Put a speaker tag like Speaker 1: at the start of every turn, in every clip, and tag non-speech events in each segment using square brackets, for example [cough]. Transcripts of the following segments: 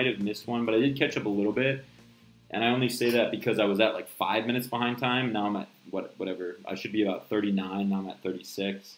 Speaker 1: might have missed one, but I did catch up a little bit. And I only say that because I was at like five minutes behind time. Now I'm at what whatever. I should be about 39. Now I'm at 36.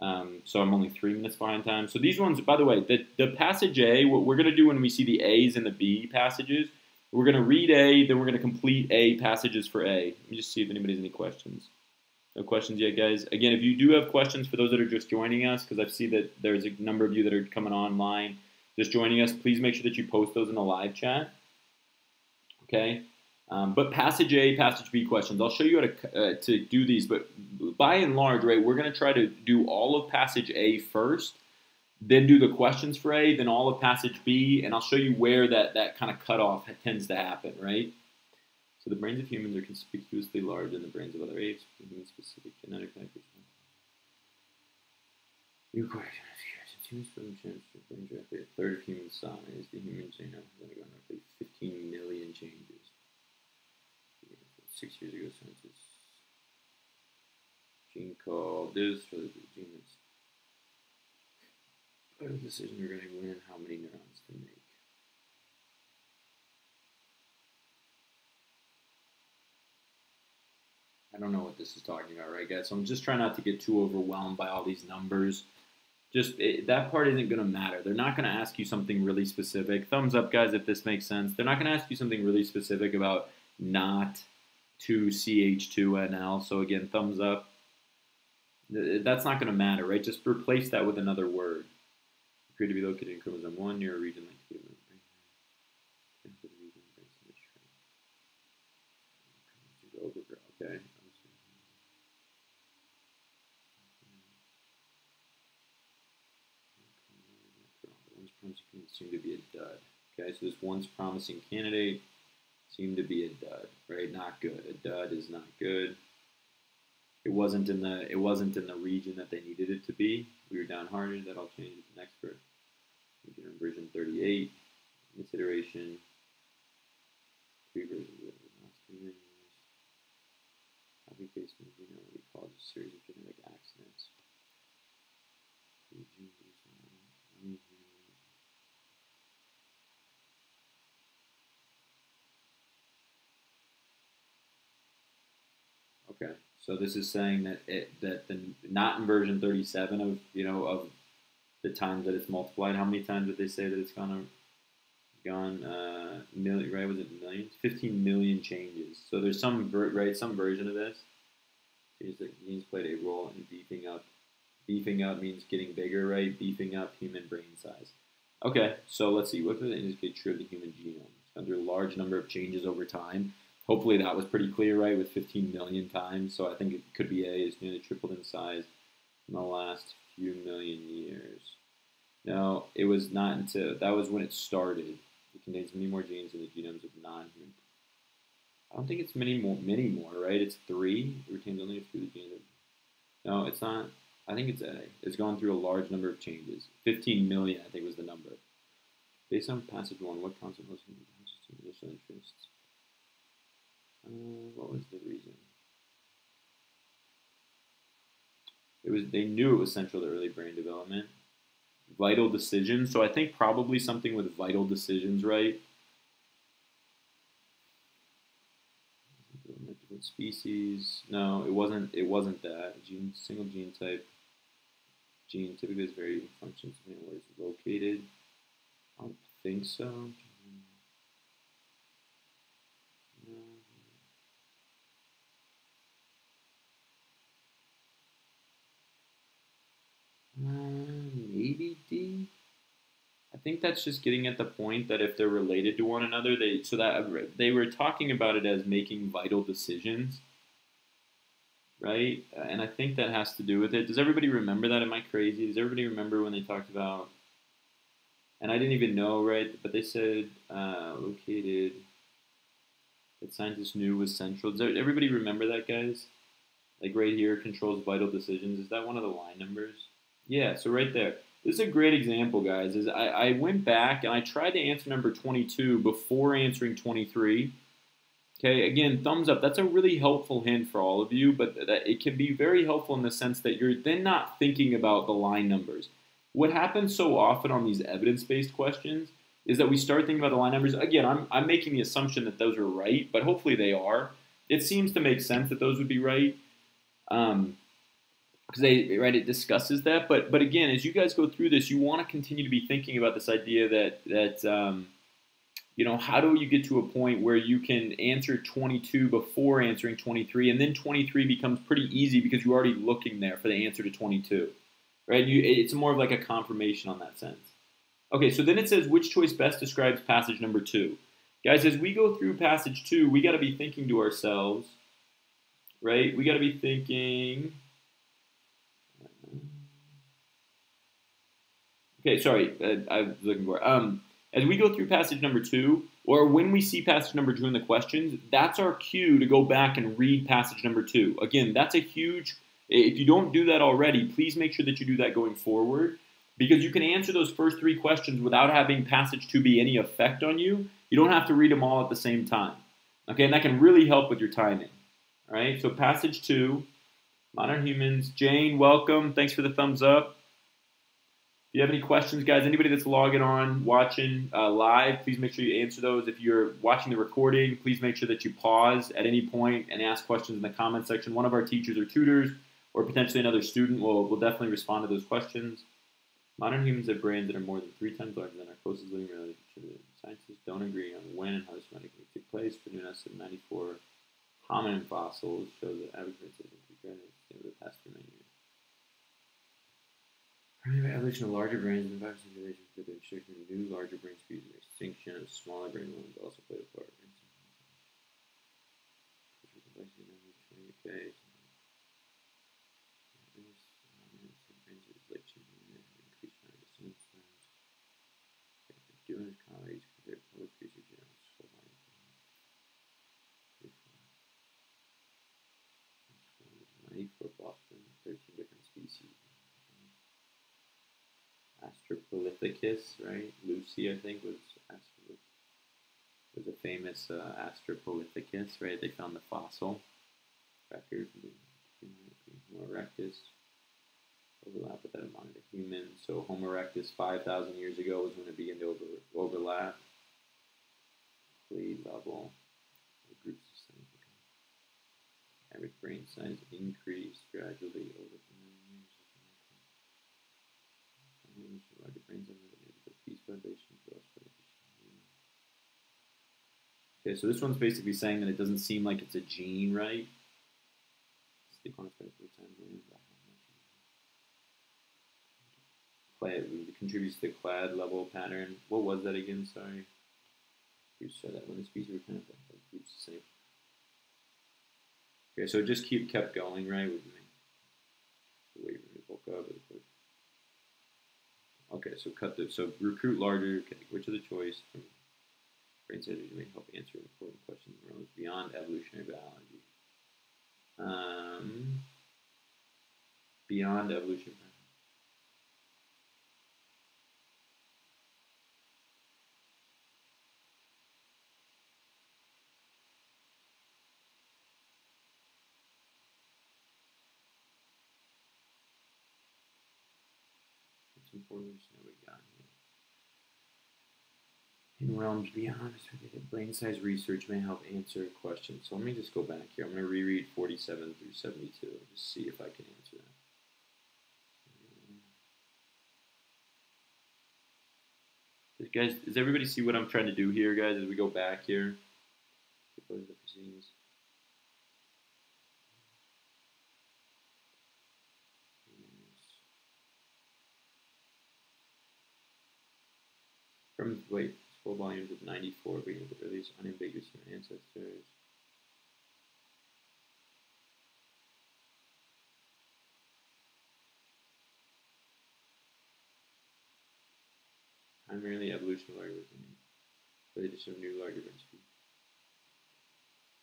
Speaker 1: Um, so I'm only three minutes behind time. So these ones, by the way, the, the passage A, what we're going to do when we see the A's and the B passages, we're going to read A, then we're going to complete A passages for A. Let me just see if anybody has any questions. No questions yet, guys. Again, if you do have questions for those that are just joining us, because I see that there's a number of you that are coming online, just joining us, please make sure that you post those in the live chat. Okay. Um, but passage A, passage B questions. I'll show you how to, uh, to do these, but by and large, right, we're going to try to do all of passage A first, then do the questions for A, then all of passage B, and I'll show you where that, that kind of cutoff tends to happen, right? So the brains of humans are conspicuously larger than the brains of other apes, human-specific genetic factors. New question. Humans from chance for brains roughly a third of human size, the human genome has undergone roughly 15 million changes six years ago census. Gene called this for the gene of the decision regarding when and how many neurons to make. I don't know what this is talking about, right, guys? So I'm just trying not to get too overwhelmed by all these numbers. Just it, that part isn't going to matter. They're not going to ask you something really specific. Thumbs up, guys, if this makes sense. They're not going to ask you something really specific about not to CH2NL. So again, thumbs up. That's not going to matter, right? Just replace that with another word. Appear to be located in chromosome 1 near a region like Seem to be a dud. Okay, so this once promising candidate seemed to be a dud, right? Not good. A dud is not good. It wasn't in the it wasn't in the region that they needed it to be. We were downhearted. That'll change the next version. Version 38. This iteration. Three versions of it. Last three years. Copy paste a series of genetic accidents. Okay, so this is saying that it that the not in version 37 of you know of the times that it's multiplied. How many times did they say that it's gone gone uh, million? Right? Was it millions? 15 million changes. So there's some right some version of this. Genes played a role in beefing up. Beefing up means getting bigger, right? Beefing up human brain size. Okay, so let's see. What does it indicate true of the human genome? Through a large number of changes over time hopefully that was pretty clear, right, with 15 million times. So I think it could be A is nearly tripled in size in the last few million years. No, it was not until that was when it started. It contains many more genes than the genomes of non-human. I don't think it's many more, many more, right? It's three. It retains only a few of the genes. No, it's not. I think it's A. It's gone through a large number of changes. 15 million, I think, was the number. Based on passage one, what concept was initial interests? Uh, what was the reason? It was they knew it was central to early brain development. Vital decisions. So I think probably something with vital decisions, right? Species. No, it wasn't. It wasn't that gene. Single gene type. Gene typically is very functions where it's located. I don't think so. maybe D. I think that's just getting at the point that if they're related to one another, they so that they were talking about it as making vital decisions, right? And I think that has to do with it. Does everybody remember that? Am I crazy? Does everybody remember when they talked about? And I didn't even know, right? But they said uh, located that scientists knew was central. Does everybody remember that, guys? Like right here, controls vital decisions. Is that one of the line numbers? Yeah, so right there. This is a great example, guys. Is I, I went back and I tried to answer number 22 before answering 23. Okay, again, thumbs up. That's a really helpful hint for all of you, but that it can be very helpful in the sense that you're then not thinking about the line numbers. What happens so often on these evidence-based questions is that we start thinking about the line numbers. Again, I'm, I'm making the assumption that those are right, but hopefully they are. It seems to make sense that those would be right. Um, because they right it discusses that. But but again as you guys go through this you want to continue to be thinking about this idea that that um, you know how do you get to a point where you can answer 22 before answering 23 and then 23 becomes pretty easy because you're already looking there for the answer to 22 right? You, it's more of like a confirmation on that sense. Okay so then it says which choice best describes passage number two? Guys as we go through passage two we got to be thinking to ourselves right? We got to be thinking Okay, sorry, uh, I was looking for. Um, as we go through passage number two, or when we see passage number two in the questions, that's our cue to go back and read passage number two. Again, that's a huge. If you don't do that already, please make sure that you do that going forward, because you can answer those first three questions without having passage two be any effect on you. You don't have to read them all at the same time. Okay, and that can really help with your timing. All right, so passage two, modern humans. Jane, welcome. Thanks for the thumbs up. If you have any questions, guys, anybody that's logging on, watching uh, live, please make sure you answer those. If you're watching the recording, please make sure that you pause at any point and ask questions in the comment section. One of our teachers or tutors, or potentially another student, will, will definitely respond to those questions. Modern humans have brains that are more than three times larger than our closest living relative. Scientists don't agree on when and how this genetic took place. Producing us of 94 hominin fossils show that average rates have increased over the past few years. Evolution of larger brains and viral simulations for the extraction of new larger brain species and extinction of smaller brain ones also played a part. Okay. Australopithecus, right? Lucy, I think, was was a famous uh, right? They found the fossil record. Homo erectus overlap with that amount of human. So Homo erectus 5,000 years ago was when it began to over, overlap. Fleet level. Groups of Average brain size increased gradually over Okay, so this one's basically saying that it doesn't seem like it's a gene, right? Clade contributes to the clade level pattern. What was that again? Sorry. You said that when the species were kind of the same. Okay, so it just keep kept going, right? With me. The way we woke up. Okay, so cut the so recruit larger. Okay, which of the choice from brain surgery may help answer important questions beyond evolutionary biology? Um, beyond evolutionary important that we got here. In realms beyond brain size research may help answer questions. So let me just go back here. I'm going to reread 47 through 72 and just see if I can answer that. Guys, does everybody see what I'm trying to do here, guys, as we go back here? To the proceedings. From wait, full volumes of 94 being the earliest unambiguous human ancestors. Primarily evolutionary within but it is some new larger species.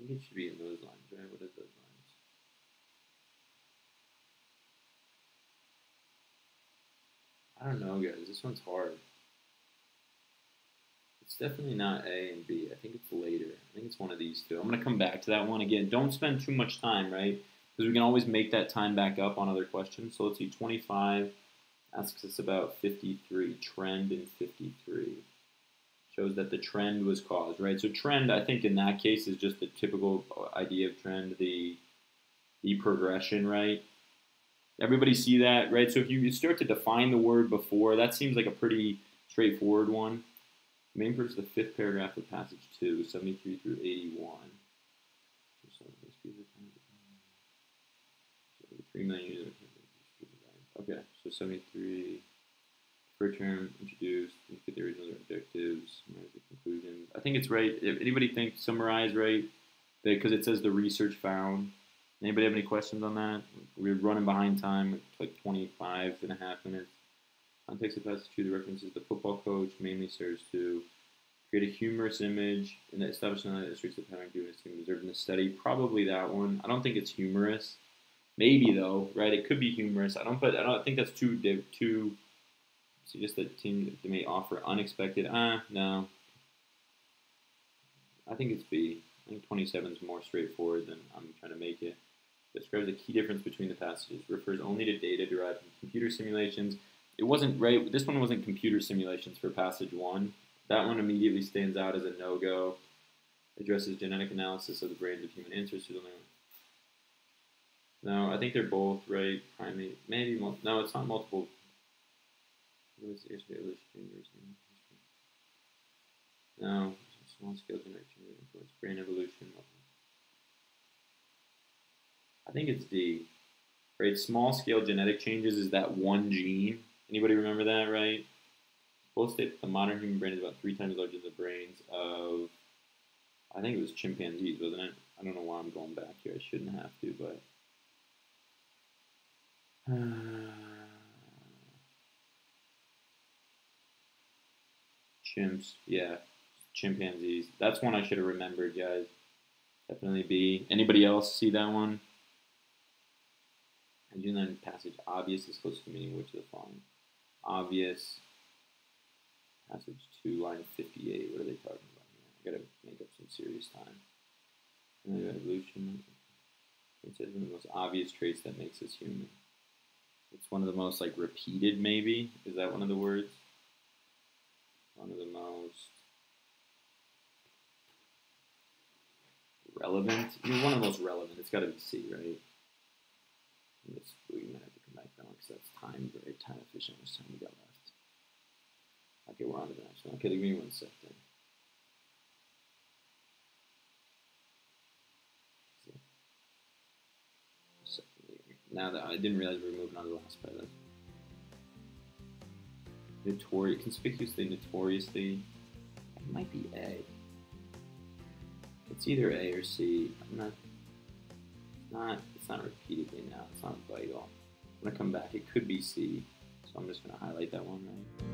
Speaker 1: I think it should be in those lines, right? What is those lines? I don't know, guys. This one's hard. It's definitely not A and B. I think it's later. I think it's one of these two. I'm going to come back to that one again. Don't spend too much time, right? Because we can always make that time back up on other questions. So let's see, 25 asks us about 53, trend in 53. shows that the trend was caused, right? So trend, I think in that case is just the typical idea of trend, the the progression, right? Everybody see that, right? So if you start to define the word before, that seems like a pretty straightforward one. Main purpose, of the fifth paragraph of passage 2, 73 through 81. Three million Okay, so 73 per term introduced, look at the original objectives, the. I think it's right. If anybody think summarize right, because it says the research found. Anybody have any questions on that? We're running behind time. Like 25 and a half minutes. Context of the references the football coach mainly serves to create a humorous image and the establishment illustrates the pattern doing being observed in the study. Probably that one. I don't think it's humorous. Maybe though, right? It could be humorous. I don't, but I don't think that's too too. So just that team they may offer unexpected. Ah, uh, no. I think it's B. I think 27 is more straightforward than I'm trying to make it. Describes the key difference between the passages. Refers only to data derived from computer simulations it wasn't right. This one wasn't computer simulations for passage one. That one immediately stands out as a no go. Addresses genetic analysis of the brains of human ancestors. No, I think they're both right. Primate, maybe no, it's not multiple. No, small scale genetic influence brain evolution. I think it's D. Right, small scale genetic changes is that one gene Anybody remember that, right? Both state that the modern human brain is about three times larger than the brains of, I think it was chimpanzees, wasn't it? I don't know why I'm going back here. I shouldn't have to, but. [sighs] chimps, yeah, chimpanzees. That's one I should have remembered, guys. Definitely B. Anybody else see that one? And then passage obvious is close to meaning which of the following obvious. Passage 2, line 58. What are they talking about here? I gotta make up some serious time. And evolution. It says one of the most obvious traits that makes us human. It's one of the most like repeated, maybe. Is that one of the words? One of the most relevant. Mean, one of the most relevant. It's got to be C, right? It's, we might have to come back down because that's time, very time efficient. Much time we got left? Okay, we're on to the next one. Okay, give me one second. Now that I didn't realize we were moving on to the last pilot. Notorious, conspicuously, notoriously. It might be A. It's either A or C. I'm not. Not. It's not repeatedly now. It's not vital. Going to come back. It could be C, so I'm just going to highlight that one, right?